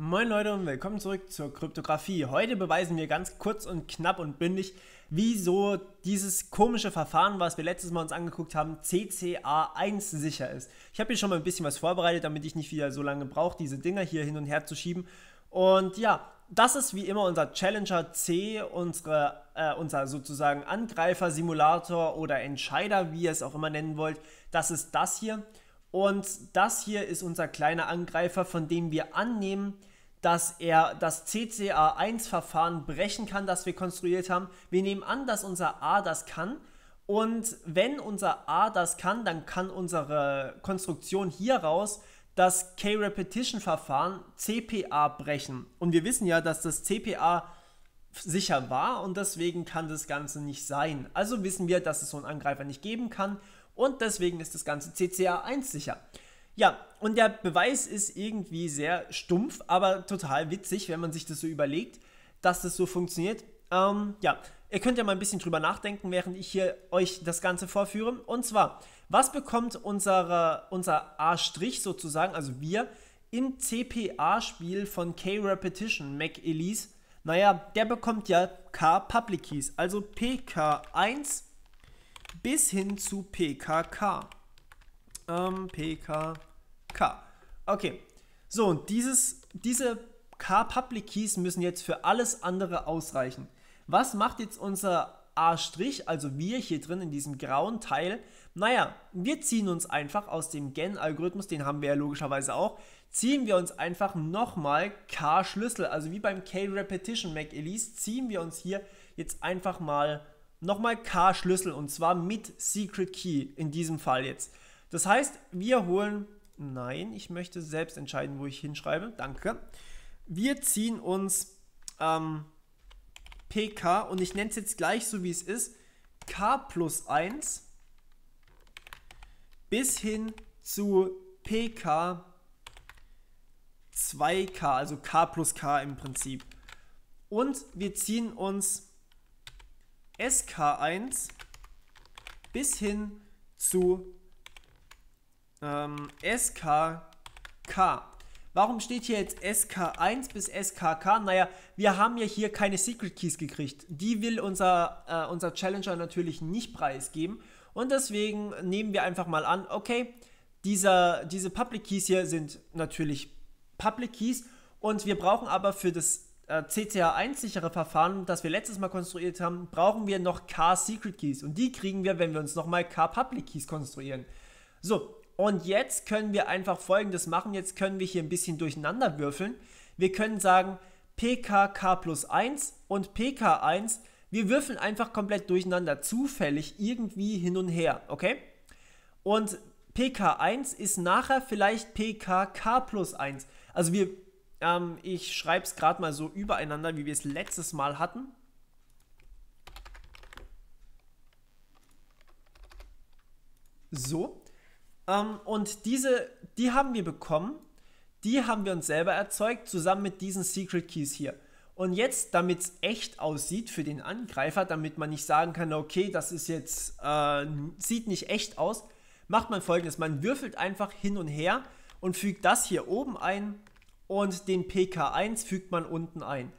Moin Leute und willkommen zurück zur Kryptographie. Heute beweisen wir ganz kurz und knapp und bündig, wieso dieses komische Verfahren, was wir letztes Mal uns angeguckt haben, CCA1 sicher ist. Ich habe hier schon mal ein bisschen was vorbereitet, damit ich nicht wieder so lange brauche, diese Dinger hier hin und her zu schieben. Und ja, das ist wie immer unser Challenger C, unsere, äh, unser sozusagen Angreifer-Simulator oder Entscheider, wie ihr es auch immer nennen wollt. Das ist das hier. Und das hier ist unser kleiner Angreifer, von dem wir annehmen, dass er das CCA1-Verfahren brechen kann, das wir konstruiert haben. Wir nehmen an, dass unser A das kann. Und wenn unser A das kann, dann kann unsere Konstruktion hieraus das K-Repetition-Verfahren CPA brechen. Und wir wissen ja, dass das CPA sicher war und deswegen kann das Ganze nicht sein. Also wissen wir, dass es so einen Angreifer nicht geben kann und deswegen ist das Ganze CCA1 sicher. Ja, und der Beweis ist irgendwie sehr stumpf, aber total witzig, wenn man sich das so überlegt, dass das so funktioniert. Ähm, ja, ihr könnt ja mal ein bisschen drüber nachdenken, während ich hier euch das Ganze vorführe. Und zwar, was bekommt unsere, unser A' sozusagen, also wir, im CPA-Spiel von K-Repetition, Mac Elise? Naja, der bekommt ja K Public Keys, also PK1 bis hin zu PKK. Ähm, PKK. Okay. So, und dieses, diese K-Public Keys müssen jetzt für alles andere ausreichen. Was macht jetzt unser A', also wir hier drin in diesem grauen Teil? Naja, wir ziehen uns einfach aus dem Gen-Algorithmus, den haben wir ja logischerweise auch, ziehen wir uns einfach nochmal K-Schlüssel, also wie beim K-Repetition Mac Elise, ziehen wir uns hier jetzt einfach mal nochmal K-Schlüssel und zwar mit Secret Key in diesem Fall jetzt. Das heißt, wir holen, nein, ich möchte selbst entscheiden, wo ich hinschreibe, danke. Wir ziehen uns ähm, PK und ich nenne es jetzt gleich so wie es ist, K plus 1 bis hin zu PK 2K, also K plus K im Prinzip. Und wir ziehen uns SK1 bis hin zu ähm, SKK. Warum steht hier jetzt SK1 bis SKK? Naja, wir haben ja hier keine Secret Keys gekriegt. Die will unser, äh, unser Challenger natürlich nicht preisgeben. Und deswegen nehmen wir einfach mal an, okay, dieser, diese Public Keys hier sind natürlich Public Keys und wir brauchen aber für das äh, CCA1-sichere Verfahren, das wir letztes Mal konstruiert haben, brauchen wir noch K-Secret Keys. Und die kriegen wir, wenn wir uns nochmal K-Public Keys konstruieren. So, und jetzt können wir einfach folgendes machen. Jetzt können wir hier ein bisschen durcheinander würfeln. Wir können sagen PKK plus 1 und PK1. Wir würfeln einfach komplett durcheinander, zufällig irgendwie hin und her, okay? Und PK1 ist nachher vielleicht PKK plus 1. Also wir ähm, ich schreibe es gerade mal so übereinander, wie wir es letztes Mal hatten. So. Ähm, und diese, die haben wir bekommen. Die haben wir uns selber erzeugt, zusammen mit diesen Secret Keys hier. Und jetzt, damit es echt aussieht für den Angreifer, damit man nicht sagen kann, okay, das ist jetzt, äh, sieht nicht echt aus, macht man folgendes. Man würfelt einfach hin und her und fügt das hier oben ein und den PK1 fügt man unten ein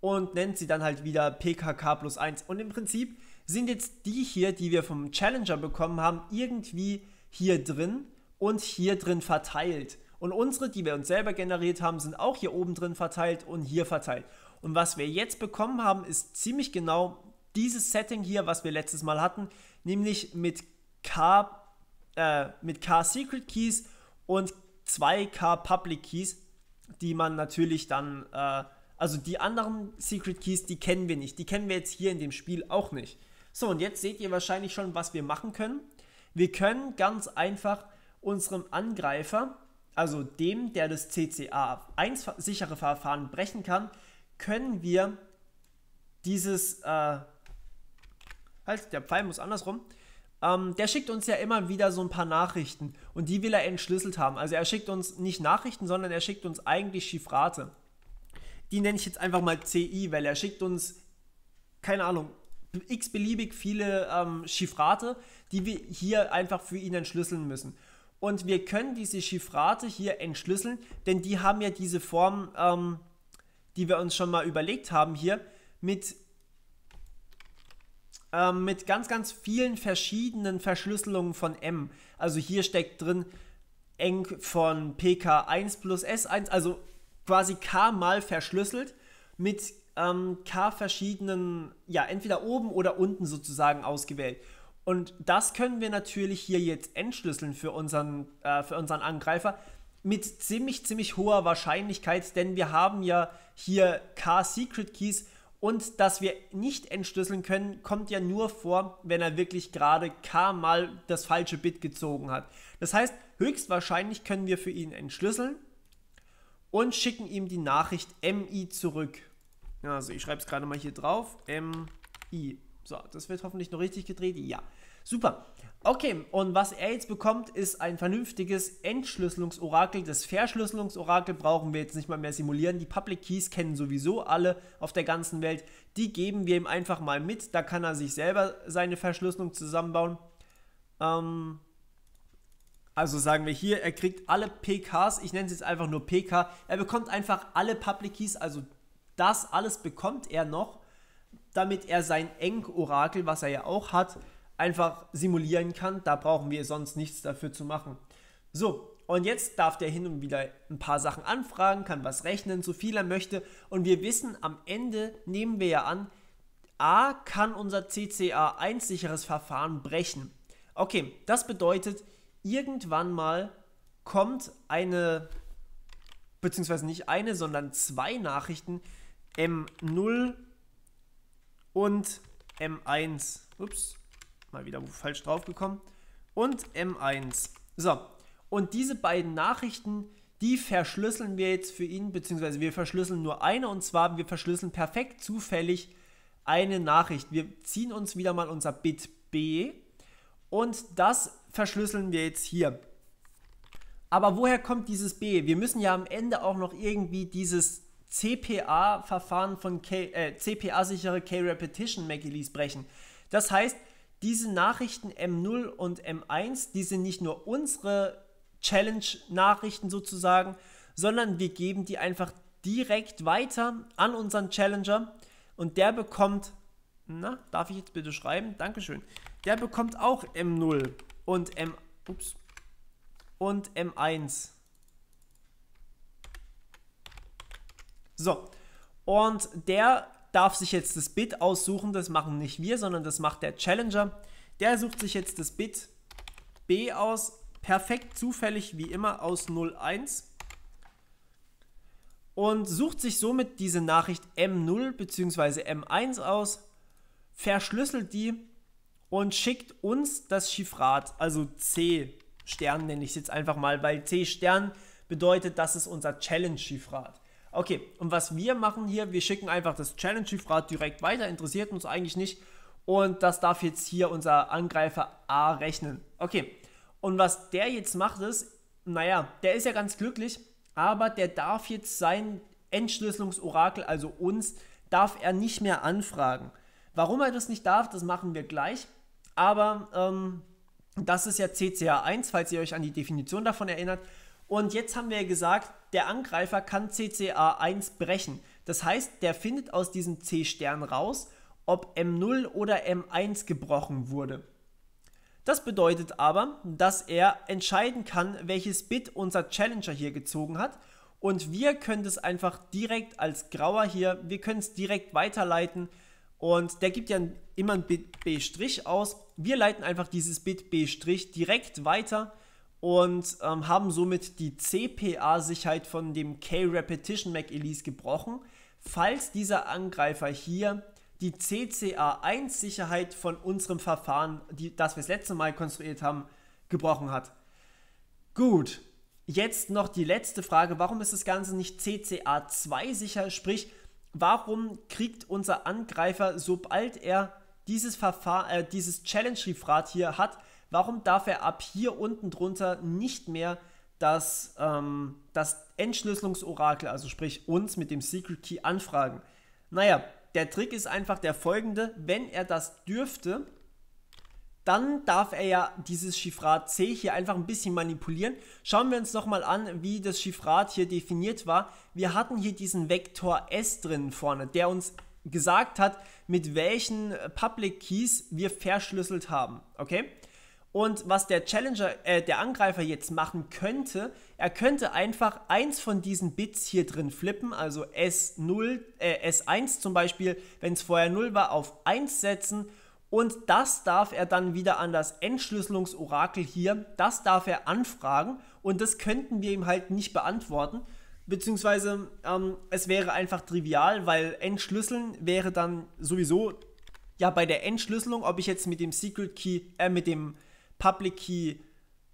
und nennt sie dann halt wieder PKK plus 1. Und im Prinzip sind jetzt die hier, die wir vom Challenger bekommen haben, irgendwie hier drin und hier drin verteilt. Und unsere, die wir uns selber generiert haben, sind auch hier oben drin verteilt und hier verteilt. Und was wir jetzt bekommen haben, ist ziemlich genau dieses Setting hier, was wir letztes Mal hatten, nämlich mit K, äh, mit K Secret Keys und 2K Public Keys die man natürlich dann, äh, also die anderen Secret Keys, die kennen wir nicht. Die kennen wir jetzt hier in dem Spiel auch nicht. So, und jetzt seht ihr wahrscheinlich schon, was wir machen können. Wir können ganz einfach unserem Angreifer, also dem, der das CCA1 sichere Verfahren brechen kann, können wir dieses, äh, halt, der Pfeil muss andersrum, ähm, der schickt uns ja immer wieder so ein paar Nachrichten und die will er entschlüsselt haben. Also er schickt uns nicht Nachrichten, sondern er schickt uns eigentlich Chiffrate. Die nenne ich jetzt einfach mal CI, weil er schickt uns, keine Ahnung, x-beliebig viele ähm, Chiffrate, die wir hier einfach für ihn entschlüsseln müssen. und wir können diese Chiffrate hier entschlüsseln, denn die haben ja diese Form, ähm, die wir uns schon mal überlegt haben hier, mit, ähm, mit ganz, ganz vielen verschiedenen Verschlüsselungen von M. Also hier steckt drin eng von PK1 plus S1, also quasi K mal verschlüsselt mit ähm, K verschiedenen, ja, entweder oben oder unten sozusagen ausgewählt. Und das können wir natürlich hier jetzt entschlüsseln für unseren, äh, für unseren Angreifer mit ziemlich, ziemlich hoher Wahrscheinlichkeit, denn wir haben ja hier K-Secret Keys und dass wir nicht entschlüsseln können, kommt ja nur vor, wenn er wirklich gerade K mal das falsche Bit gezogen hat. Das heißt, höchstwahrscheinlich können wir für ihn entschlüsseln und schicken ihm die Nachricht MI zurück. Also ich schreibe es gerade mal hier drauf. MI. So, das wird hoffentlich noch richtig gedreht. Ja, super. Okay, und was er jetzt bekommt, ist ein vernünftiges Entschlüsselungsorakel. Das Verschlüsselungsorakel brauchen wir jetzt nicht mal mehr simulieren. Die Public Keys kennen sowieso alle auf der ganzen Welt. Die geben wir ihm einfach mal mit. Da kann er sich selber seine Verschlüsselung zusammenbauen. Ähm, also sagen wir hier, er kriegt alle PKs. Ich nenne es jetzt einfach nur PK. Er bekommt einfach alle Public Keys. Also das alles bekommt er noch damit er sein Eng-Orakel, was er ja auch hat, einfach simulieren kann. Da brauchen wir sonst nichts dafür zu machen. So, und jetzt darf der hin und wieder ein paar Sachen anfragen, kann was rechnen, so viel er möchte. Und wir wissen, am Ende nehmen wir ja an, A kann unser CCA1 sicheres Verfahren brechen. Okay, das bedeutet, irgendwann mal kommt eine, beziehungsweise nicht eine, sondern zwei Nachrichten M0 und M1. Ups, mal wieder falsch draufgekommen. Und M1. So, und diese beiden Nachrichten, die verschlüsseln wir jetzt für ihn, beziehungsweise wir verschlüsseln nur eine und zwar wir verschlüsseln perfekt zufällig eine Nachricht. Wir ziehen uns wieder mal unser Bit B und das verschlüsseln wir jetzt hier. Aber woher kommt dieses B? Wir müssen ja am Ende auch noch irgendwie dieses CPA-Verfahren von äh, CPA-sichere K-Repetition McElies brechen. Das heißt, diese Nachrichten M0 und M1, die sind nicht nur unsere Challenge-Nachrichten sozusagen, sondern wir geben die einfach direkt weiter an unseren Challenger und der bekommt, na, darf ich jetzt bitte schreiben? Dankeschön. Der bekommt auch M0 und M, ups, und M1. So, und der darf sich jetzt das Bit aussuchen, das machen nicht wir, sondern das macht der Challenger. Der sucht sich jetzt das Bit B aus, perfekt zufällig wie immer aus 01 und sucht sich somit diese Nachricht M0 bzw. M1 aus, verschlüsselt die und schickt uns das Chiffrat, also C Stern nenne ich es jetzt einfach mal, weil C Stern bedeutet, das ist unser Challenge-Chiffrat. Okay, und was wir machen hier, wir schicken einfach das Challenge-Chiffrat direkt weiter, interessiert uns eigentlich nicht. Und das darf jetzt hier unser Angreifer A rechnen. Okay, und was der jetzt macht ist, naja, der ist ja ganz glücklich, aber der darf jetzt sein Entschlüsselungsorakel, also uns, darf er nicht mehr anfragen. Warum er das nicht darf, das machen wir gleich. Aber ähm, das ist ja CCA1, falls ihr euch an die Definition davon erinnert. Und jetzt haben wir ja gesagt, der Angreifer kann CCA1 brechen. Das heißt, der findet aus diesem C-Stern raus, ob M0 oder M1 gebrochen wurde. Das bedeutet aber, dass er entscheiden kann, welches Bit unser Challenger hier gezogen hat. Und wir können das einfach direkt als grauer hier, wir können es direkt weiterleiten. Und der gibt ja immer ein Bit B' aus. Wir leiten einfach dieses Bit B' direkt weiter und ähm, haben somit die CPA-Sicherheit von dem K-Repetition Mac Elise gebrochen, falls dieser Angreifer hier die CCA1-Sicherheit von unserem Verfahren, die, das wir das letzte Mal konstruiert haben, gebrochen hat. Gut, jetzt noch die letzte Frage. Warum ist das Ganze nicht CCA2 sicher? Sprich, warum kriegt unser Angreifer, sobald er dieses, Verfahren, äh, dieses Challenge-Referat hier hat, warum darf er ab hier unten drunter nicht mehr das, ähm, das Entschlüsselungsorakel, also sprich uns mit dem Secret Key anfragen? Naja, der Trick ist einfach der folgende, wenn er das dürfte, dann darf er ja dieses Chiffrat C hier einfach ein bisschen manipulieren. Schauen wir uns nochmal an, wie das Chiffrat hier definiert war. Wir hatten hier diesen Vektor S drin vorne, der uns gesagt hat, mit welchen Public Keys wir verschlüsselt haben. Okay? Und was der Challenger, äh, der Angreifer jetzt machen könnte, er könnte einfach eins von diesen Bits hier drin flippen, also S0, äh, S1 zum Beispiel, wenn es vorher 0 war, auf 1 setzen und das darf er dann wieder an das Entschlüsselungsorakel hier, das darf er anfragen und das könnten wir ihm halt nicht beantworten. Beziehungsweise ähm, es wäre einfach trivial, weil Entschlüsseln wäre dann sowieso ja bei der Entschlüsselung, ob ich jetzt mit dem Secret Key, äh, mit dem Public Key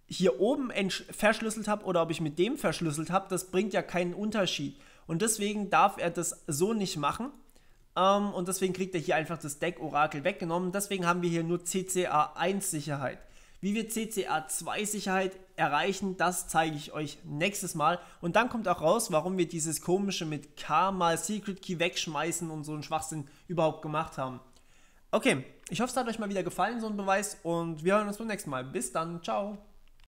hier oben verschlüsselt habe oder ob ich mit dem verschlüsselt habe, das bringt ja keinen Unterschied. Und deswegen darf er das so nicht machen. Ähm, und deswegen kriegt er hier einfach das Deck-Orakel weggenommen. Deswegen haben wir hier nur CCA1-Sicherheit. Wie wir CCA2-Sicherheit erreichen, das zeige ich euch nächstes Mal. Und dann kommt auch raus, warum wir dieses komische mit K mal Secret Key wegschmeißen und so einen Schwachsinn überhaupt gemacht haben. Okay, ich hoffe, es hat euch mal wieder gefallen, so ein Beweis. Und wir hören uns beim nächsten Mal. Bis dann, ciao.